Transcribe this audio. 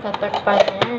Tatakpan niya